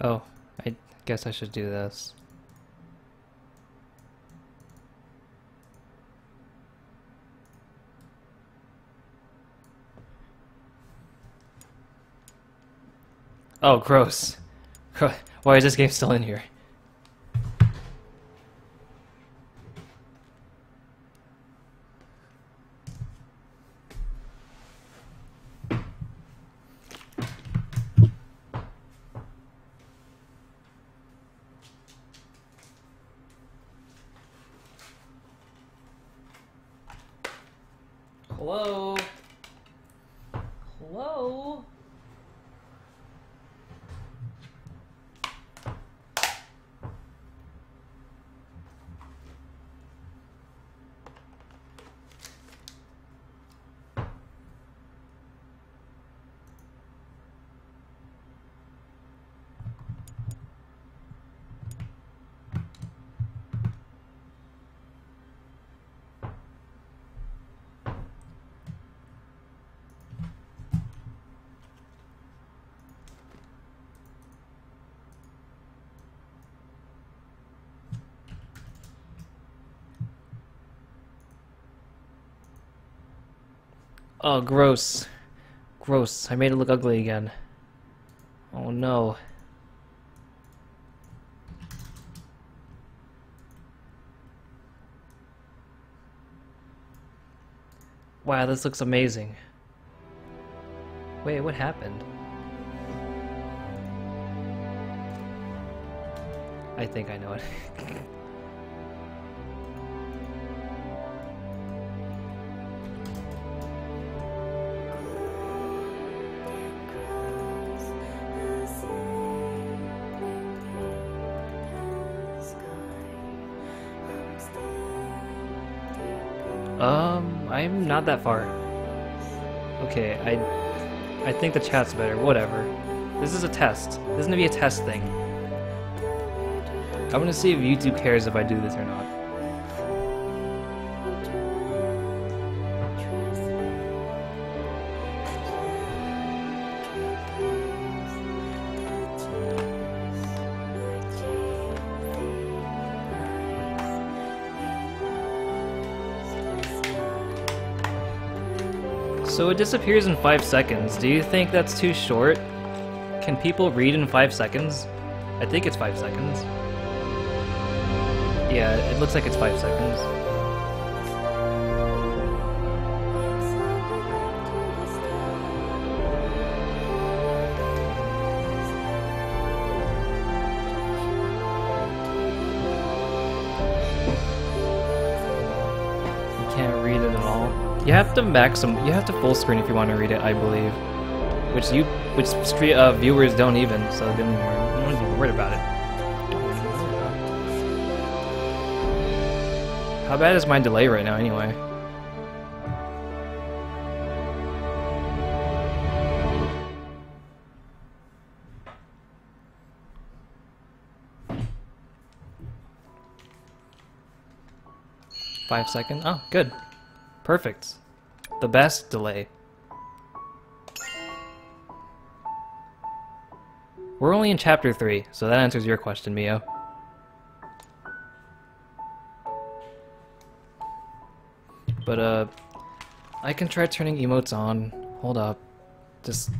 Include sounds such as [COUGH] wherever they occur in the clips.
Oh, I guess I should do this. Oh, gross. [LAUGHS] Why is this game still in here? Hello? Hello? Oh, gross. Gross. I made it look ugly again. Oh no. Wow, this looks amazing. Wait, what happened? I think I know it. [LAUGHS] Not that far. Okay, I I think the chat's better. Whatever. This is a test. This is gonna be a test thing. I'm gonna see if YouTube cares if I do this or not. So it disappears in 5 seconds. Do you think that's too short? Can people read in 5 seconds? I think it's 5 seconds. Yeah, it looks like it's 5 seconds. You have to maxim. You have to full screen if you want to read it, I believe. Which you, which screen uh, viewers don't even, so they don't even about it. How bad is my delay right now, anyway? Five second. Oh, good. Perfect. The best delay. We're only in chapter 3, so that answers your question, Mio. But, uh, I can try turning emotes on. Hold up. Just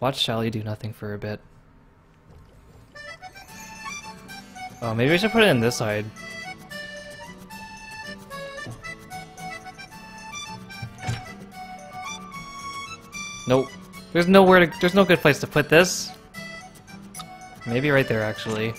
watch Shelly do nothing for a bit. Oh, maybe I should put it in this side. Nope. There's nowhere to- there's no good place to put this. Maybe right there, actually.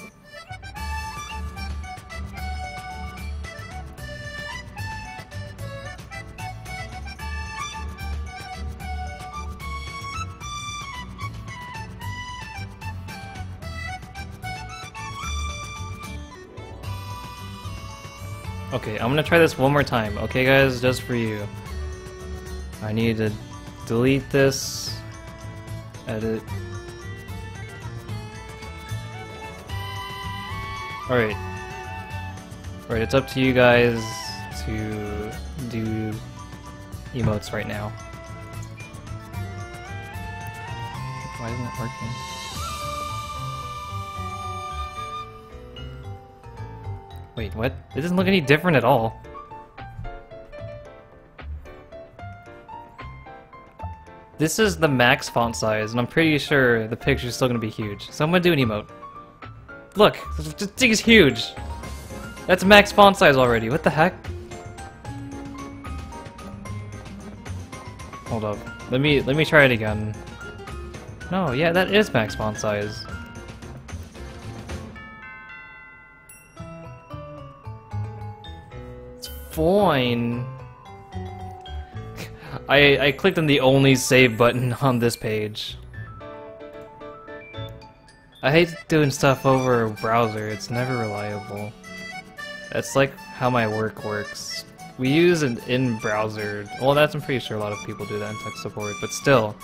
Okay, I'm gonna try this one more time. Okay, guys, just for you. I need to Delete this. Edit. Alright. Alright, it's up to you guys to do emotes right now. Why isn't it working? Wait, what? It doesn't look any different at all. This is the max font size, and I'm pretty sure the picture's still gonna be huge. So I'm gonna do an emote. Look, this thing is huge! That's max font size already, what the heck? Hold up. Let me let me try it again. No, yeah, that is max font size. It's fine. I, I clicked on the only save button [LAUGHS] on this page. I hate doing stuff over a browser, it's never reliable. That's like how my work works. We use an in-browser, well that's I'm pretty sure a lot of people do that in tech support, but still.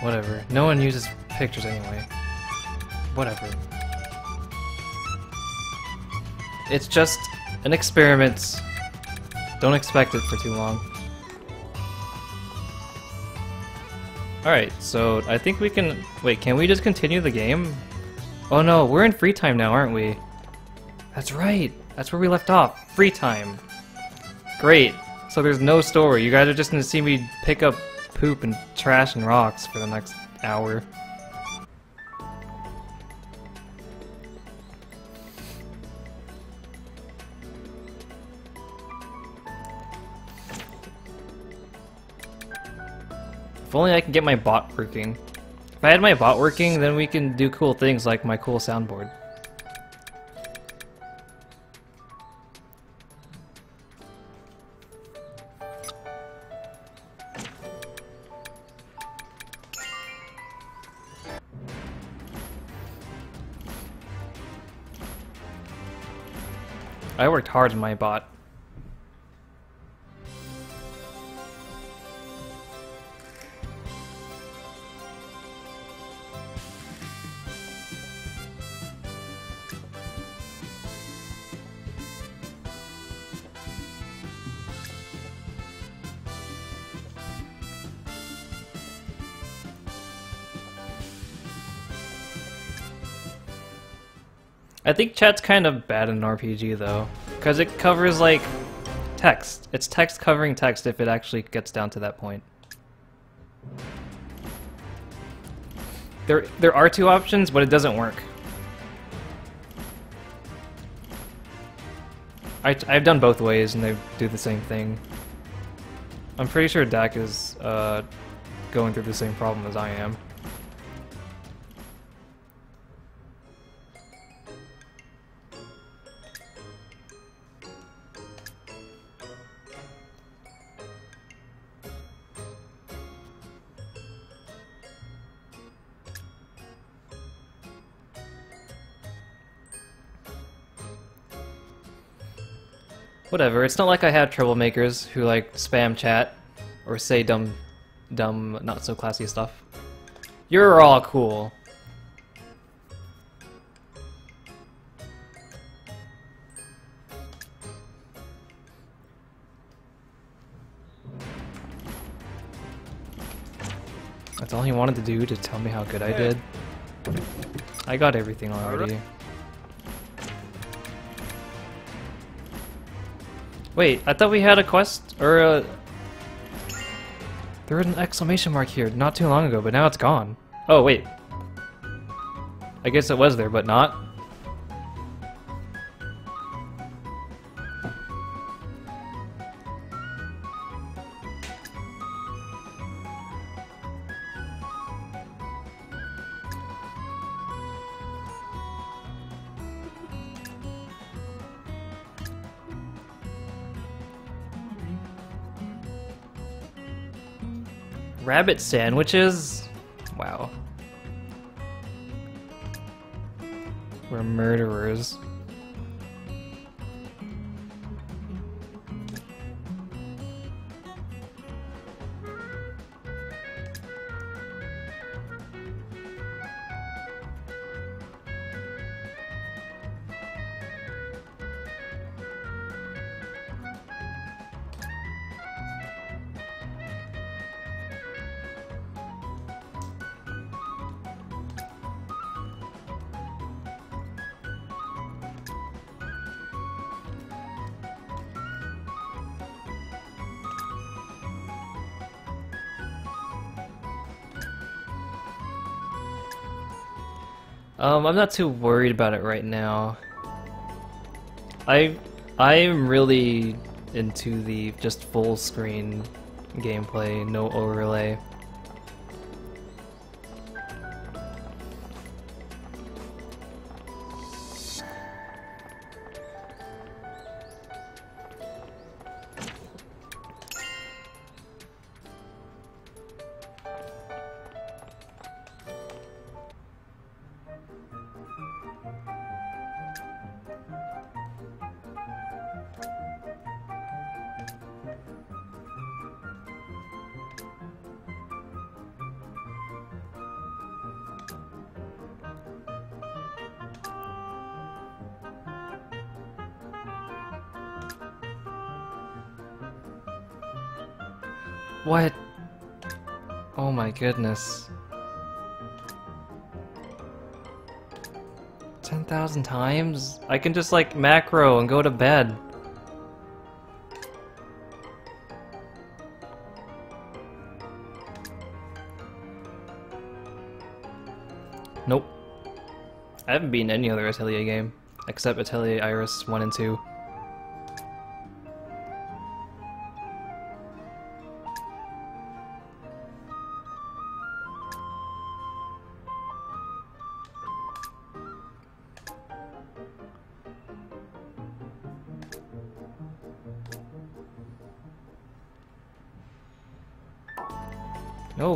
Whatever, no one uses pictures anyway. Whatever. It's just an experiment. Don't expect it for too long. Alright, so I think we can... Wait, can we just continue the game? Oh no, we're in free time now, aren't we? That's right! That's where we left off. Free time. Great. So there's no story. You guys are just gonna see me pick up poop and trash and rocks for the next hour. If only I can get my bot working. If I had my bot working, then we can do cool things like my cool soundboard. I worked hard on my bot. I think chat's kind of bad in an RPG though, because it covers like text. It's text covering text if it actually gets down to that point. There, there are two options, but it doesn't work. I, I've done both ways and they do the same thing. I'm pretty sure Dak is uh, going through the same problem as I am. Whatever, it's not like I have troublemakers who like spam chat or say dumb, dumb, not so classy stuff. You're all cool. That's all he wanted to do to tell me how good I did. I got everything already. Wait, I thought we had a quest, or a... There was an exclamation mark here not too long ago, but now it's gone. Oh, wait. I guess it was there, but not. Rabbit sandwiches? Wow. We're murderers. Um, I'm not too worried about it right now. I I'm really into the just full screen gameplay, no overlay. What? Oh my goodness. 10,000 times? I can just like macro and go to bed. Nope. I haven't beaten any other Atelier game, except Atelier Iris 1 and 2.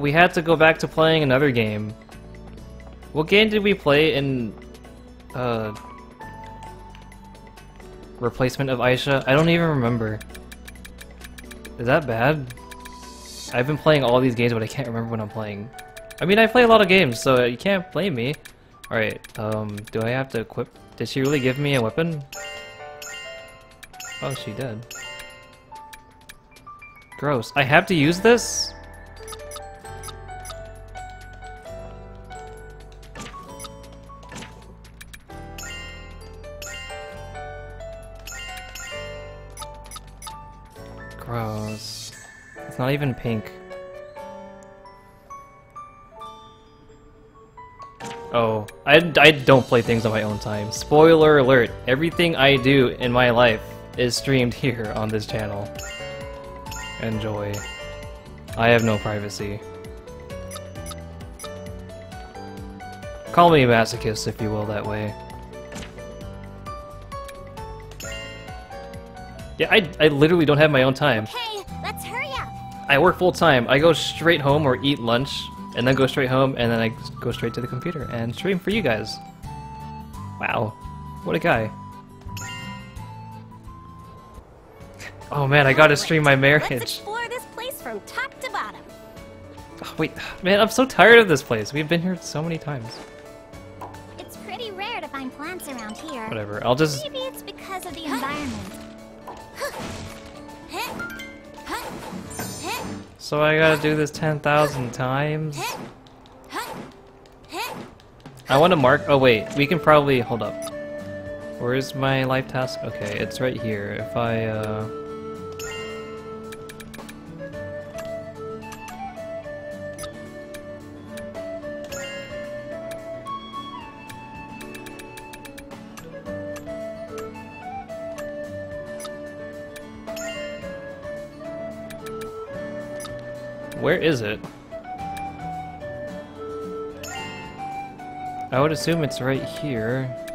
We had to go back to playing another game. What game did we play in... Uh... Replacement of Ayesha? I don't even remember. Is that bad? I've been playing all these games, but I can't remember what I'm playing. I mean, I play a lot of games, so you can't blame me. Alright, um, do I have to equip... Did she really give me a weapon? Oh, she did. Gross. I have to use this? It's not even pink. Oh, I, I don't play things on my own time. Spoiler alert, everything I do in my life is streamed [LAUGHS] here on this channel. Enjoy. I have no privacy. Call me a masochist if you will that way. Yeah, I, I literally don't have my own time. I work full time. I go straight home or eat lunch, and then go straight home, and then I go straight to the computer and stream for you guys. Wow, what a guy. Oh man, I gotta stream my Let's marriage. explore this place from top to bottom. Oh, wait, man, I'm so tired of this place. We've been here so many times. It's pretty rare to find plants around here. Whatever, I'll just... Maybe it's because of the environment. So I gotta do this 10,000 times? I want to mark... Oh wait, we can probably... Hold up. Where's my life task? Okay, it's right here. If I, uh... Where is it? I would assume it's right here.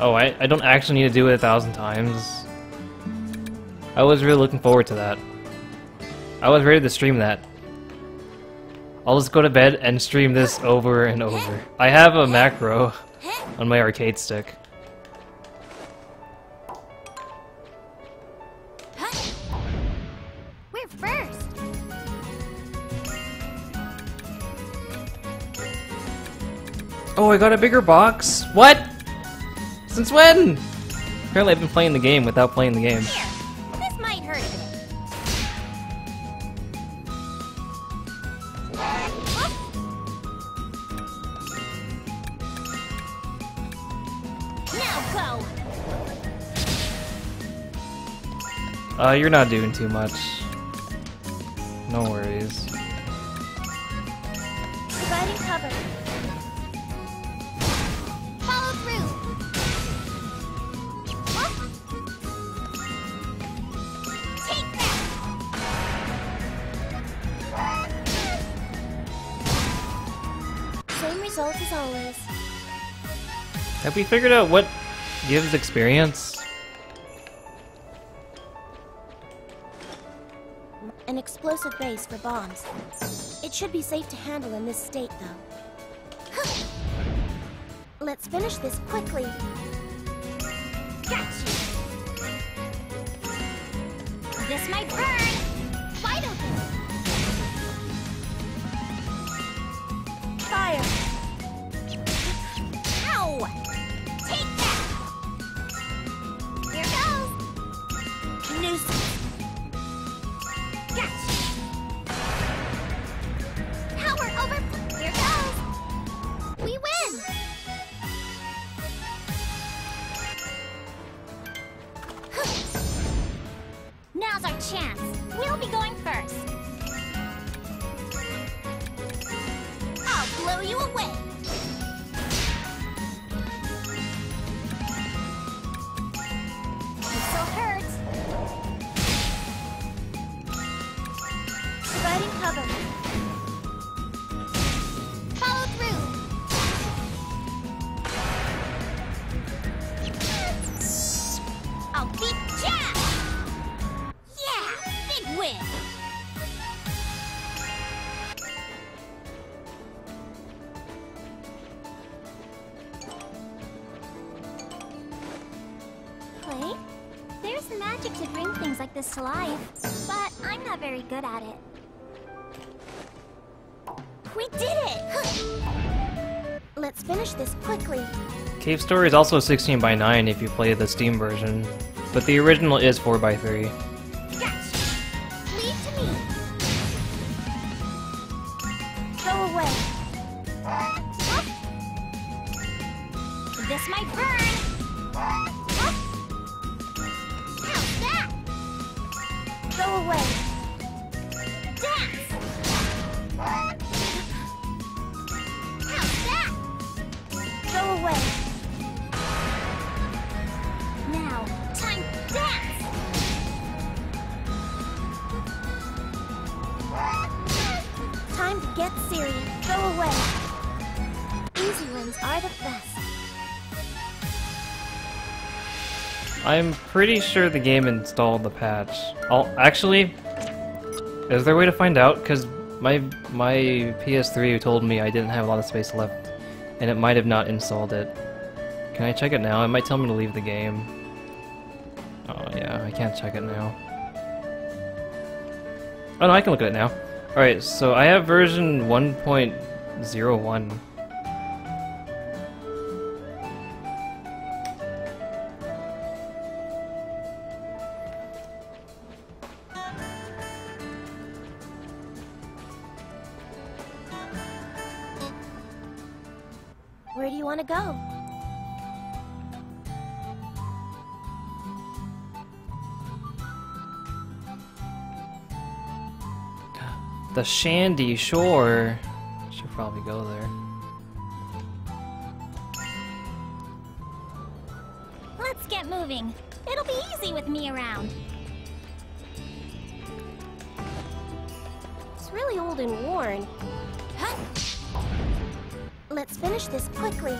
Oh, I, I don't actually need to do it a thousand times. I was really looking forward to that. I was ready to stream that. I'll just go to bed and stream this over and over. I have a macro on my arcade stick. We're first. Oh, I got a bigger box? What? Since when? Apparently I've been playing the game without playing the game. Here, this might hurt a bit. Now go! Uh, you're not doing too much. No worries. Result as always. Have we figured out what gives experience? An explosive base for bombs. It should be safe to handle in this state, though. Let's finish this quickly. Gotcha. This might burn. Good at it. We did it! Let's finish this quickly. Cave Story is also 16 by 9 if you play the Steam version, but the original is 4 by 3 Gotcha! Leave to me! Go away. This might burn! I'm pretty sure the game installed the patch. I'll, actually, is there a way to find out? Because my, my PS3 told me I didn't have a lot of space left, and it might have not installed it. Can I check it now? It might tell me to leave the game. Oh yeah, I can't check it now. Oh no, I can look at it now. Alright, so I have version 1.01. Where do you want to go? The Shandy Shore. Should probably go there. Let's get moving. It'll be easy with me around. This quickly.